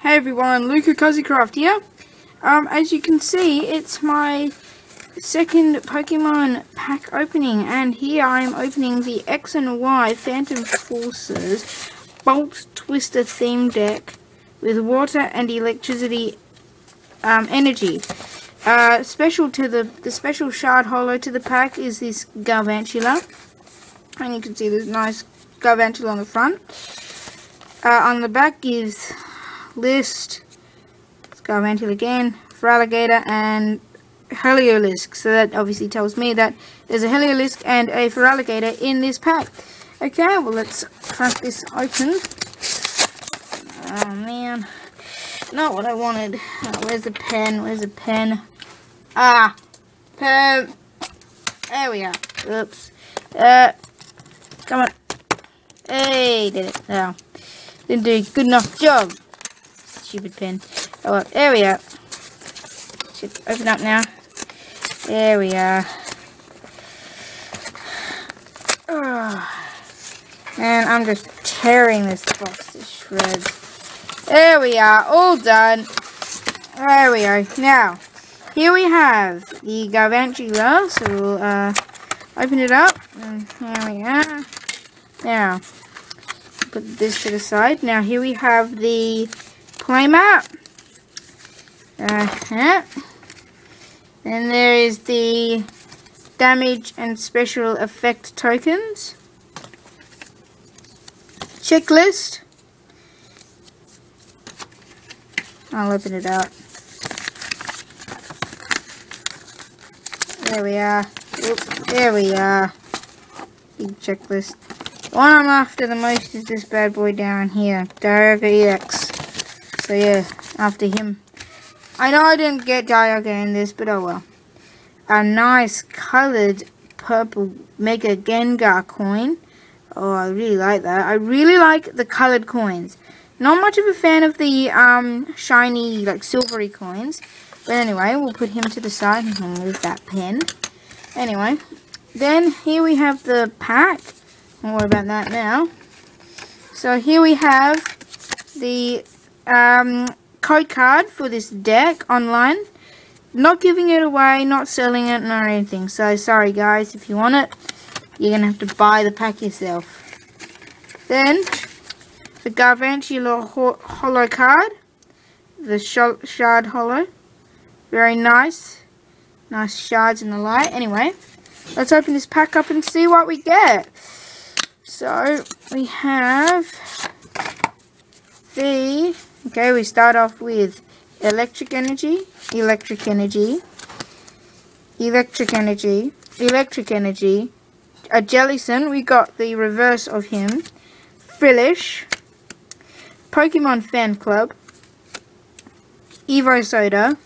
Hey everyone, Luca Cozzycraft here. Um, as you can see, it's my second Pokemon pack opening, and here I am opening the X and Y Phantom Forces Bolt Twister theme deck with water and electricity um, energy. Uh, special to the the special shard holo to the pack is this Galvantula, and you can see this nice Galvantula on the front. Uh, on the back is list, let's go Mantle again, Feraligatr and Heliolisk. So that obviously tells me that there's a Heliolisk and a Feraligatr in this pack. Okay, well let's crack this open. Oh man, not what I wanted. Oh, where's the pen? Where's the pen? Ah, pen. There we are. Oops. Uh, come on. Hey, did it. No. Didn't do a good enough job stupid pin. Oh well, there we are. Should open up now. There we are. Oh. And I'm just tearing this box to shreds. There we are, all done. There we are. Now, here we have the Galvantula. So we'll uh, open it up. And we are. Now, put this to the side. Now, here we have the playmat. Uh -huh. And there is the damage and special effect tokens. Checklist. I'll open it up. There we are. Oop, there we are. Big checklist. The one I'm after the most is this bad boy down here. Dialga EX. So yeah, after him. I know I didn't get Dialga in this, but oh well. A nice coloured purple Mega Gengar coin. Oh, I really like that. I really like the coloured coins. Not much of a fan of the um, shiny, like silvery coins. But anyway, we'll put him to the side and move that pen. Anyway, then here we have the pack. Don't worry about that now. So here we have the um, code card for this deck online. Not giving it away, not selling it, nor anything. So sorry guys, if you want it, you're going to have to buy the pack yourself. Then, the Galvantula Holo card. The Shard Holo. Very nice. Nice shards in the light. Anyway, let's open this pack up and see what we get. So, we have the Okay, we start off with electric energy, electric energy, electric energy, electric energy, a Jellicent, we got the reverse of him, Frillish, Pokemon Fan Club, Evo Soda,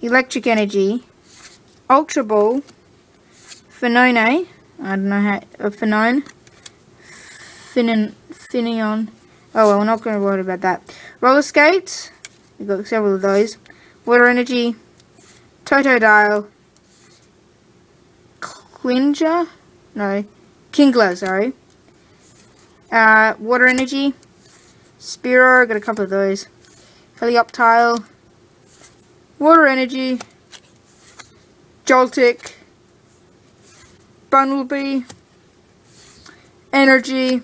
Electric Energy, Ultra Ball, Finone, I don't know how, uh, Finon, Finion, Oh well, we're not going to worry about that. Roller skates. We've got several of those. Water energy. Totodile. Klinger? No. Kingler, sorry. Uh, water energy. Spearow, got a couple of those. Helioptile. Water energy. Joltik. Bunnelby. Energy.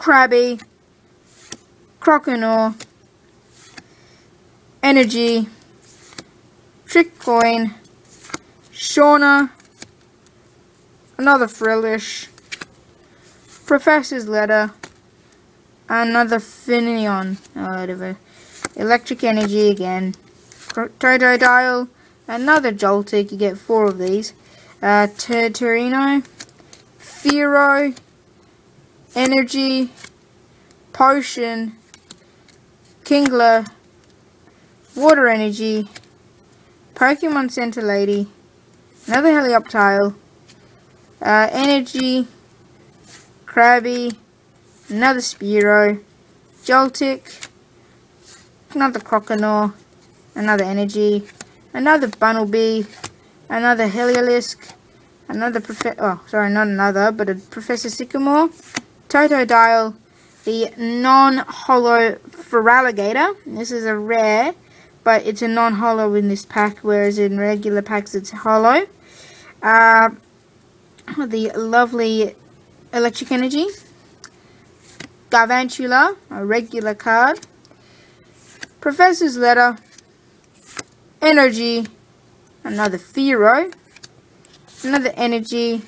Krabby, Croconaw, Energy, Trick Coin, Shauna, another Frillish, Professor's Letter, another Finion, oh, whatever, Electric Energy again, Totodile, another Joltik, you get four of these, uh, Turtorino, Fearow, Energy, Potion, Kingler, Water Energy, Pokemon Center Lady, another Helioptile, uh, Energy, Krabby, another Spearow, Joltik, another Croconaw, another Energy, another Bunnelby, another Heliolisk, another Prof oh sorry not another but a Professor Sycamore, Totodile, the non-holo Feraligatr. This is a rare, but it's a non-holo in this pack, whereas in regular packs it's holo. Uh, the lovely Electric Energy. Galvantula, a regular card. Professor's Letter. Energy. Another Fearow. Another Energy.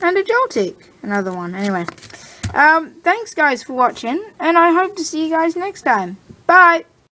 And a Joltik. Another one. Anyway. Um, thanks guys for watching. And I hope to see you guys next time. Bye.